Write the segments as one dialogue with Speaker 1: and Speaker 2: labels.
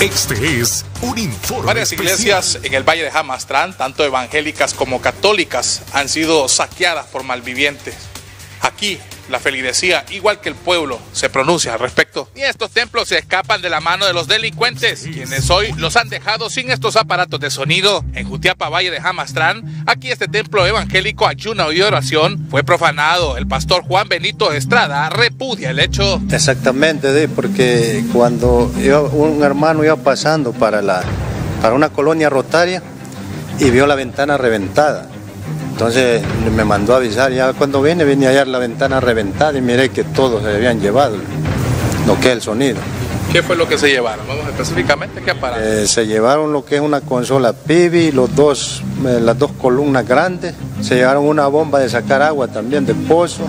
Speaker 1: Este es un informe.
Speaker 2: Varias iglesias en el Valle de Jamastrán, tanto evangélicas como católicas, han sido saqueadas por malvivientes. Aquí, la feligresía, igual que el pueblo, se pronuncia al respecto. Y estos templos se escapan de la mano de los delincuentes, quienes hoy los han dejado sin estos aparatos de sonido. En Jutiapa, Valle de Jamastrán, aquí este templo evangélico ayuno y oración fue profanado. El pastor Juan Benito Estrada repudia el hecho.
Speaker 3: Exactamente, porque cuando iba- un hermano iba pasando para, la, para una colonia rotaria y vio la ventana reventada. Entonces me mandó a avisar, ya cuando vine, vine a hallar la ventana reventada y miré que todos se habían llevado lo que es el sonido.
Speaker 2: ¿Qué fue lo que se llevaron? Vamos específicamente, ¿qué aparato?
Speaker 3: Eh, se llevaron lo que es una consola Pibi, los dos, eh, las dos columnas grandes, se llevaron una bomba de sacar agua también de pozo,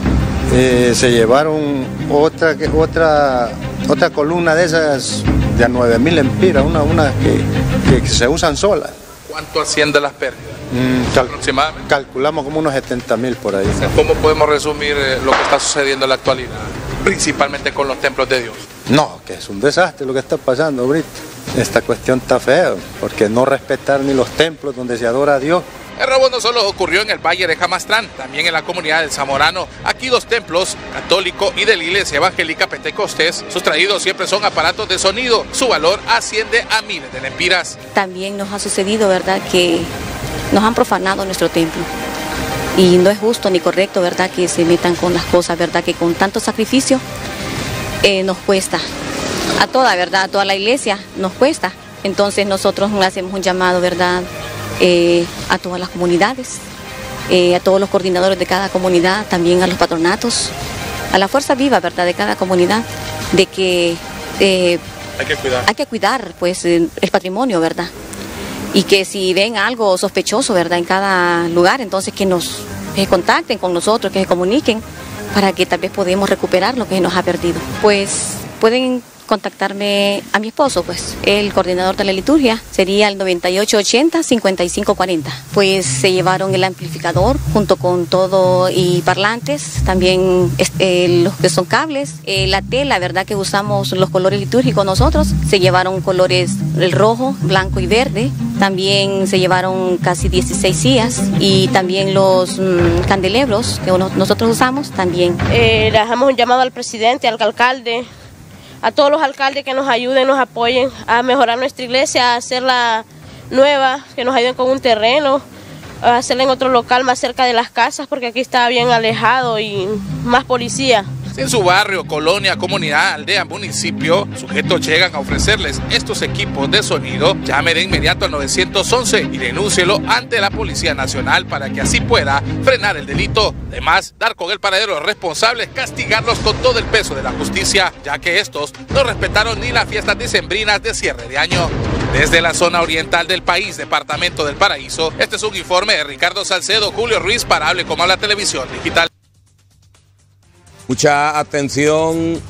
Speaker 3: eh, se llevaron otra, otra, otra columna de esas de a 9000 empiras, una, una que, que se usan solas.
Speaker 2: ¿Cuánto asciende las pérdidas?
Speaker 3: Mm, cal-
Speaker 2: Aproximadamente.
Speaker 3: calculamos como unos 70 mil por ahí.
Speaker 2: ¿Cómo podemos resumir eh, lo que está sucediendo en la actualidad? Principalmente con los templos de Dios.
Speaker 3: No, que es un desastre lo que está pasando ahorita. Esta cuestión está fea, porque no respetar ni los templos donde se adora a Dios.
Speaker 2: El robo no solo ocurrió en el Valle de Jamastrán, también en la comunidad del Zamorano. Aquí dos templos, católico y de la iglesia evangélica Pentecostés, sustraídos siempre son aparatos de sonido. Su valor asciende a miles de lempiras.
Speaker 4: También nos ha sucedido, ¿verdad?, que nos han profanado nuestro templo. Y no es justo ni correcto, ¿verdad?, que se metan con las cosas, ¿verdad?, que con tanto sacrificio eh, nos cuesta. A toda, ¿verdad?, a toda la iglesia nos cuesta. Entonces nosotros hacemos un llamado, ¿verdad?, eh, a todas las comunidades, eh, a todos los coordinadores de cada comunidad, también a los patronatos, a la fuerza viva, ¿verdad?, de cada comunidad, de que eh,
Speaker 2: Hay que cuidar.
Speaker 4: hay que cuidar pues el patrimonio, ¿verdad? Y que si ven algo sospechoso, ¿verdad? En cada lugar, entonces que nos que contacten con nosotros, que se comuniquen para que tal vez podamos recuperar lo que nos ha perdido. Pues pueden contactarme a mi esposo, pues el coordinador de la liturgia sería el 9880-5540. Pues se llevaron el amplificador junto con todo y parlantes, también este, los que son cables, eh, la tela, ¿verdad? Que usamos los colores litúrgicos nosotros, se llevaron colores el rojo, blanco y verde. También se llevaron casi 16 sillas y también los mm, candelebros que nosotros usamos también.
Speaker 5: Eh, dejamos un llamado al presidente, al alcalde, a todos los alcaldes que nos ayuden, nos apoyen a mejorar nuestra iglesia, a hacerla nueva, que nos ayuden con un terreno, a hacerla en otro local más cerca de las casas, porque aquí está bien alejado y más policía.
Speaker 2: En su barrio, colonia, comunidad, aldea, municipio, sujetos llegan a ofrecerles estos equipos de sonido, llame de inmediato al 911 y denúncielo ante la Policía Nacional para que así pueda frenar el delito. Además, dar con el paradero de los responsables, castigarlos con todo el peso de la justicia, ya que estos no respetaron ni las fiestas decembrinas de cierre de año. Desde la zona oriental del país, departamento del Paraíso, este es un informe de Ricardo Salcedo, Julio Ruiz, para Hable como la televisión digital.
Speaker 6: Mucha atención.